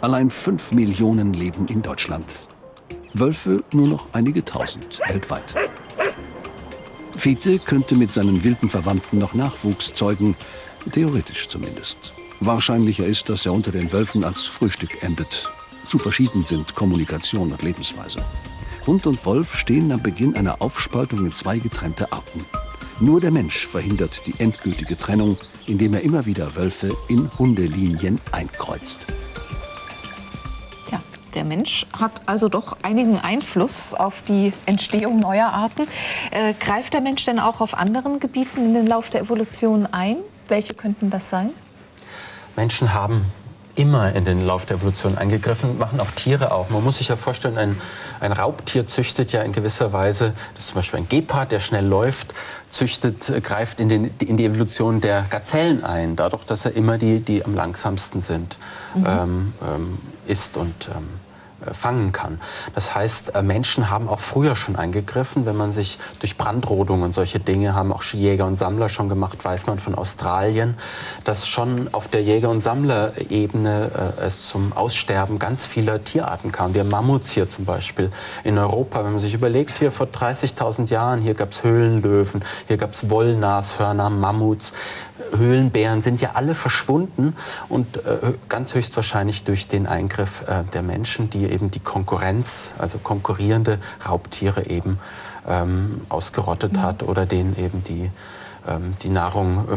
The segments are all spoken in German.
Allein fünf Millionen leben in Deutschland. Wölfe nur noch einige tausend weltweit. Fiete könnte mit seinen wilden Verwandten noch Nachwuchs zeugen, theoretisch zumindest. Wahrscheinlicher ist, dass er unter den Wölfen als Frühstück endet. Zu verschieden sind Kommunikation und Lebensweise. Hund und Wolf stehen am Beginn einer Aufspaltung in zwei getrennte Arten. Nur der Mensch verhindert die endgültige Trennung, indem er immer wieder Wölfe in Hundelinien einkreuzt. Der Mensch hat also doch einigen Einfluss auf die Entstehung neuer Arten. Äh, greift der Mensch denn auch auf anderen Gebieten in den Lauf der Evolution ein? Welche könnten das sein? Menschen haben immer in den Lauf der Evolution eingegriffen, machen auch Tiere auch. Man muss sich ja vorstellen, ein, ein Raubtier züchtet ja in gewisser Weise, das ist zum Beispiel ein Gepard, der schnell läuft, züchtet, äh, greift in, den, in die Evolution der Gazellen ein, dadurch, dass er immer die, die am langsamsten sind, mhm. ähm, ähm, ist und ähm, äh, fangen kann. Das heißt, äh, Menschen haben auch früher schon eingegriffen, wenn man sich durch Brandrodung und solche Dinge haben auch Jäger und Sammler schon gemacht, weiß man von Australien, dass schon auf der Jäger- und Sammlerebene äh, es zum Aussterben ganz vieler Tierarten kam. Wir Mammuts hier zum Beispiel in Europa, wenn man sich überlegt, hier vor 30.000 Jahren, hier gab es Höhlenlöwen, hier gab es Wollnashörner, Mammuts. Höhlenbären sind ja alle verschwunden und äh, ganz höchstwahrscheinlich durch den Eingriff äh, der Menschen, die eben die Konkurrenz, also konkurrierende Raubtiere eben ähm, ausgerottet mhm. hat oder denen eben die, ähm, die Nahrung äh,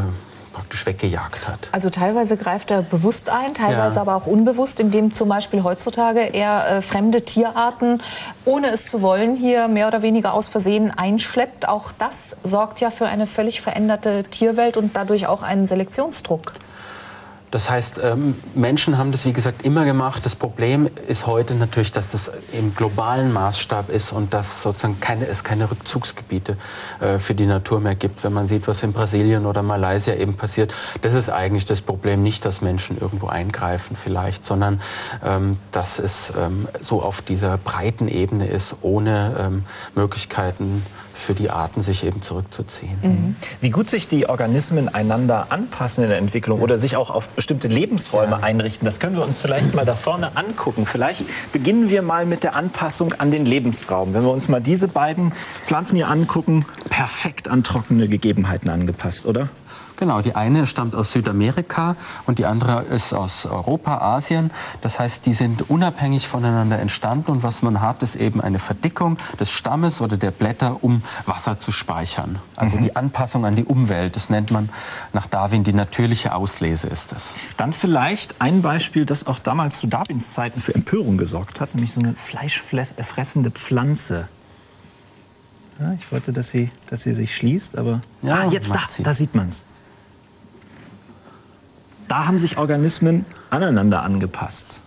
praktisch weggejagt hat. Also teilweise greift er bewusst ein, teilweise ja. aber auch unbewusst, indem zum Beispiel heutzutage er äh, fremde Tierarten, ohne es zu wollen, hier mehr oder weniger aus Versehen einschleppt. Auch das sorgt ja für eine völlig veränderte Tierwelt und dadurch auch einen Selektionsdruck. Das heißt, ähm, Menschen haben das, wie gesagt, immer gemacht. Das Problem ist heute natürlich, dass das im globalen Maßstab ist und dass sozusagen keine, es keine Rückzugsgebiete äh, für die Natur mehr gibt. Wenn man sieht, was in Brasilien oder Malaysia eben passiert, das ist eigentlich das Problem. Nicht, dass Menschen irgendwo eingreifen vielleicht, sondern ähm, dass es ähm, so auf dieser breiten Ebene ist, ohne Möglichkeiten für die Arten, sich eben zurückzuziehen. Mhm. Wie gut sich die Organismen einander anpassen in der Entwicklung ja. oder sich auch auf bestimmte Lebensräume ja. einrichten, das können wir uns vielleicht mal da vorne angucken. Vielleicht beginnen wir mal mit der Anpassung an den Lebensraum. Wenn wir uns mal diese beiden Pflanzen hier angucken, perfekt an trockene Gegebenheiten angepasst, oder? Genau, die eine stammt aus Südamerika und die andere ist aus Europa, Asien. Das heißt, die sind unabhängig voneinander entstanden und was man hat, ist eben eine Verdickung des Stammes oder der Blätter, um Wasser zu speichern. Also mhm. die Anpassung an die Umwelt, das nennt man nach Darwin die natürliche Auslese ist es. Dann vielleicht ein Beispiel, das auch damals zu Darwins Zeiten für Empörung gesorgt hat, nämlich so eine fleischfressende Pflanze. Ja, ich wollte, dass sie, dass sie sich schließt, aber ja, ah, jetzt da, sie. da sieht man es da haben sich Organismen aneinander angepasst.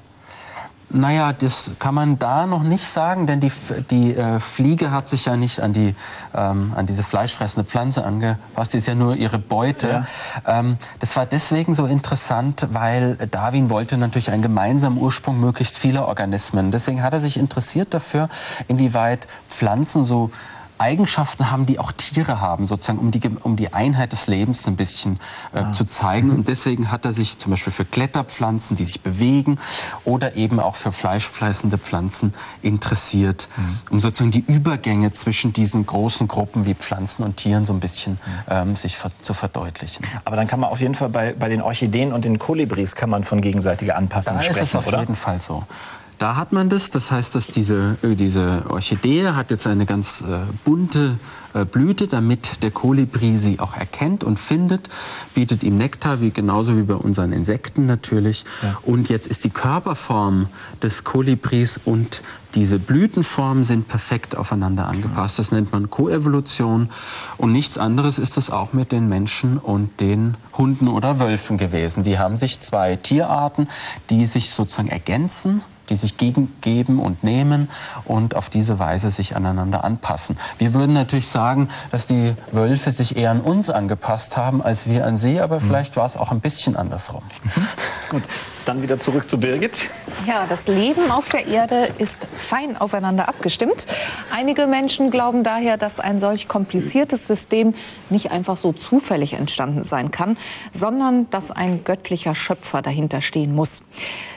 Naja, das kann man da noch nicht sagen, denn die, die äh, Fliege hat sich ja nicht an, die, ähm, an diese fleischfressende Pflanze angepasst, die ist ja nur ihre Beute. Ja. Ähm, das war deswegen so interessant, weil Darwin wollte natürlich einen gemeinsamen Ursprung möglichst vieler Organismen. Deswegen hat er sich interessiert dafür, inwieweit Pflanzen so Eigenschaften haben, die auch Tiere haben, sozusagen, um die, um die Einheit des Lebens ein bisschen äh, ah. zu zeigen. Und deswegen hat er sich zum Beispiel für Kletterpflanzen, die sich bewegen, oder eben auch für fleischfleißende Pflanzen interessiert, mhm. um sozusagen die Übergänge zwischen diesen großen Gruppen wie Pflanzen und Tieren so ein bisschen mhm. ähm, sich ver zu verdeutlichen. Aber dann kann man auf jeden Fall bei, bei den Orchideen und den Kolibris kann man von gegenseitiger Anpassung da sprechen, ist es auf oder? jeden Fall so. Da hat man das. Das heißt, dass diese, äh, diese Orchidee hat jetzt eine ganz äh, bunte äh, Blüte, damit der Kolibri sie auch erkennt und findet, bietet ihm Nektar, wie, genauso wie bei unseren Insekten natürlich. Ja. Und jetzt ist die Körperform des Kolibris und diese Blütenformen sind perfekt aufeinander angepasst. Das nennt man Koevolution. Und nichts anderes ist es auch mit den Menschen und den Hunden oder Wölfen gewesen. Die haben sich zwei Tierarten, die sich sozusagen ergänzen die sich gegengeben und nehmen und auf diese Weise sich aneinander anpassen. Wir würden natürlich sagen, dass die Wölfe sich eher an uns angepasst haben als wir an sie, aber mhm. vielleicht war es auch ein bisschen andersrum. Mhm. Gut. Dann wieder zurück zu Birgit. Ja, das Leben auf der Erde ist fein aufeinander abgestimmt. Einige Menschen glauben daher, dass ein solch kompliziertes System nicht einfach so zufällig entstanden sein kann, sondern dass ein göttlicher Schöpfer dahinter stehen muss.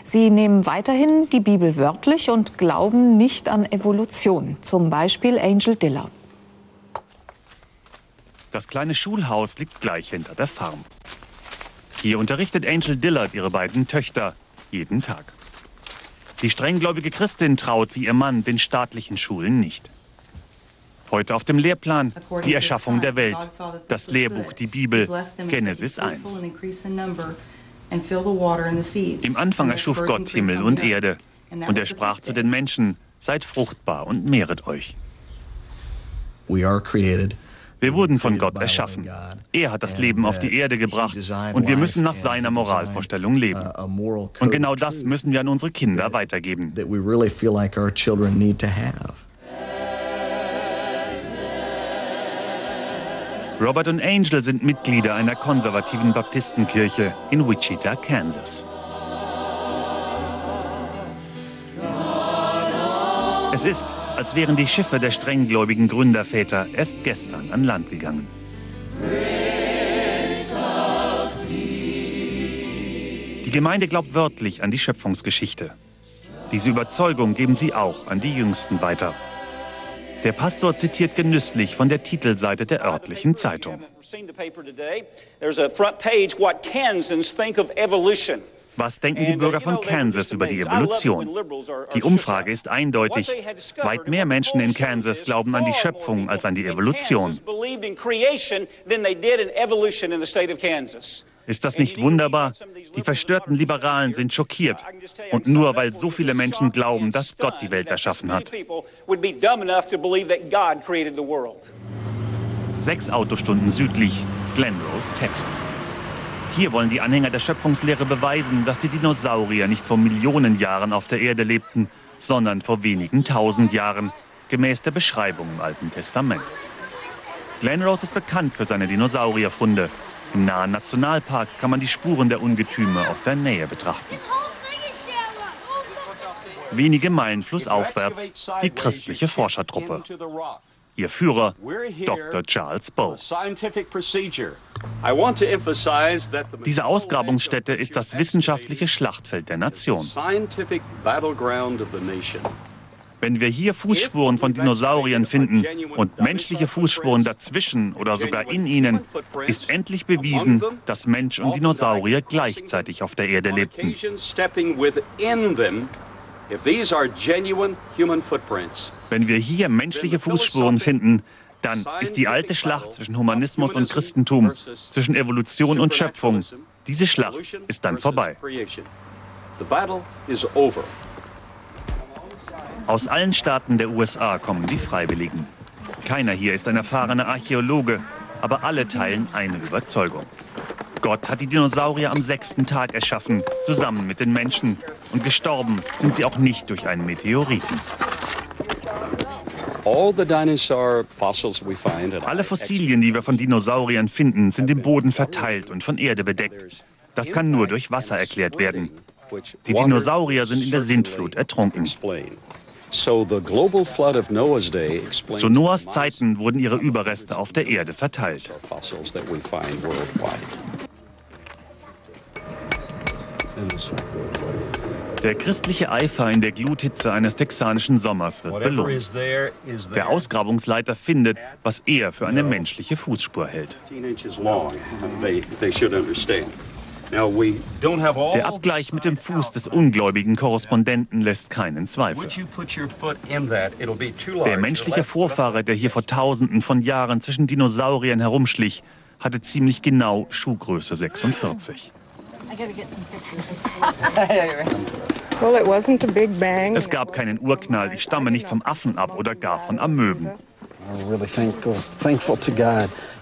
Sie nehmen weiterhin die Bibel wörtlich und glauben nicht an Evolution. Zum Beispiel Angel Diller. Das kleine Schulhaus liegt gleich hinter der Farm. Hier unterrichtet Angel Dillard ihre beiden Töchter jeden Tag. Die strenggläubige Christin traut wie ihr Mann den staatlichen Schulen nicht. Heute auf dem Lehrplan die Erschaffung der Welt, das Lehrbuch, die Bibel, Genesis 1. Im Anfang erschuf Gott Himmel und Erde und er sprach zu den Menschen, seid fruchtbar und mehret euch. We are created wir wurden von Gott erschaffen. Er hat das Leben auf die Erde gebracht und wir müssen nach seiner Moralvorstellung leben. Und genau das müssen wir an unsere Kinder weitergeben. Robert und Angel sind Mitglieder einer konservativen Baptistenkirche in Wichita, Kansas. Es ist, als wären die Schiffe der strenggläubigen Gründerväter erst gestern an Land gegangen. Die Gemeinde glaubt wörtlich an die Schöpfungsgeschichte. Diese Überzeugung geben sie auch an die Jüngsten weiter. Der Pastor zitiert genüsslich von der Titelseite der örtlichen Zeitung. Was denken die Bürger von Kansas über die Evolution? Die Umfrage ist eindeutig. Weit mehr Menschen in Kansas glauben an die Schöpfung als an die Evolution. Ist das nicht wunderbar? Die verstörten Liberalen sind schockiert. Und nur weil so viele Menschen glauben, dass Gott die Welt erschaffen hat. Sechs Autostunden südlich, Glenrose, Texas. Hier wollen die Anhänger der Schöpfungslehre beweisen, dass die Dinosaurier nicht vor Millionen Jahren auf der Erde lebten, sondern vor wenigen tausend Jahren, gemäß der Beschreibung im Alten Testament. Glenrose ist bekannt für seine Dinosaurierfunde. Im nahen Nationalpark kann man die Spuren der Ungetüme aus der Nähe betrachten. Wenige Meilen flussaufwärts die christliche Forschertruppe. Ihr Führer Dr. Charles Bow. Diese Ausgrabungsstätte ist das wissenschaftliche Schlachtfeld der Nation. Wenn wir hier Fußspuren von Dinosauriern finden und menschliche Fußspuren dazwischen oder sogar in ihnen, ist endlich bewiesen, dass Mensch und Dinosaurier gleichzeitig auf der Erde lebten. Wenn wir hier menschliche Fußspuren finden, dann ist die alte Schlacht zwischen Humanismus und Christentum, zwischen Evolution und Schöpfung, diese Schlacht ist dann vorbei. Aus allen Staaten der USA kommen die Freiwilligen. Keiner hier ist ein erfahrener Archäologe, aber alle teilen eine Überzeugung. Gott hat die Dinosaurier am sechsten Tag erschaffen, zusammen mit den Menschen. Und gestorben sind sie auch nicht durch einen Meteoriten. Alle Fossilien, die wir von Dinosauriern finden, sind im Boden verteilt und von Erde bedeckt. Das kann nur durch Wasser erklärt werden. Die Dinosaurier sind in der Sintflut ertrunken. Zu Noahs Zeiten wurden ihre Überreste auf der Erde verteilt. Der christliche Eifer in der Gluthitze eines texanischen Sommers wird belohnt. Der Ausgrabungsleiter findet, was er für eine menschliche Fußspur hält. Der Abgleich mit dem Fuß des ungläubigen Korrespondenten lässt keinen Zweifel. Der menschliche Vorfahre, der hier vor Tausenden von Jahren zwischen Dinosauriern herumschlich, hatte ziemlich genau Schuhgröße 46. Es gab keinen Urknall. Ich stamme nicht vom Affen ab oder gar von Amöben.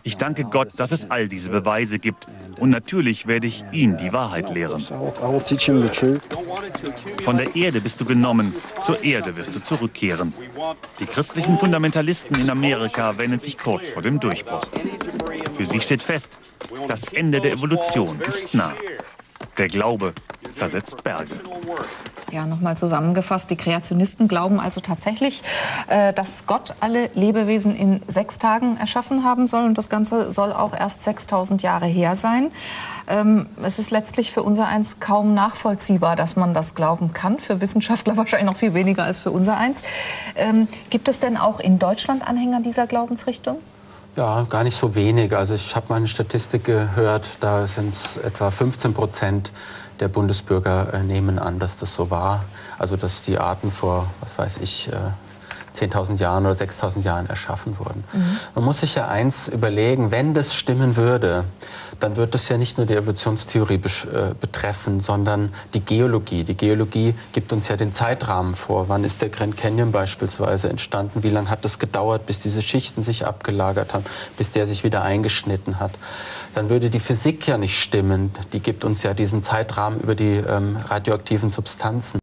Ich danke Gott, dass es all diese Beweise gibt. Und natürlich werde ich ihn die Wahrheit lehren. Von der Erde bist du genommen, zur Erde wirst du zurückkehren. Die christlichen Fundamentalisten in Amerika wenden sich kurz vor dem Durchbruch. Für sie steht fest, das Ende der Evolution ist nah. Der Glaube versetzt Berge. Ja, nochmal zusammengefasst. Die Kreationisten glauben also tatsächlich, äh, dass Gott alle Lebewesen in sechs Tagen erschaffen haben soll. Und das Ganze soll auch erst 6000 Jahre her sein. Ähm, es ist letztlich für unser Eins kaum nachvollziehbar, dass man das glauben kann. Für Wissenschaftler wahrscheinlich noch viel weniger als für unser Eins. Ähm, gibt es denn auch in Deutschland Anhänger dieser Glaubensrichtung? Ja, gar nicht so wenig. Also ich habe mal eine Statistik gehört, da sind es etwa 15 Prozent der Bundesbürger äh, nehmen an, dass das so war. Also dass die Arten vor, was weiß ich, äh, 10.000 Jahren oder 6.000 Jahren erschaffen wurden. Mhm. Man muss sich ja eins überlegen, wenn das stimmen würde, dann wird das ja nicht nur die Evolutionstheorie äh, betreffen, sondern die Geologie. Die Geologie gibt uns ja den Zeitrahmen vor. Wann ist der Grand Canyon beispielsweise entstanden? Wie lange hat es gedauert, bis diese Schichten sich abgelagert haben, bis der sich wieder eingeschnitten hat? Dann würde die Physik ja nicht stimmen. Die gibt uns ja diesen Zeitrahmen über die ähm, radioaktiven Substanzen.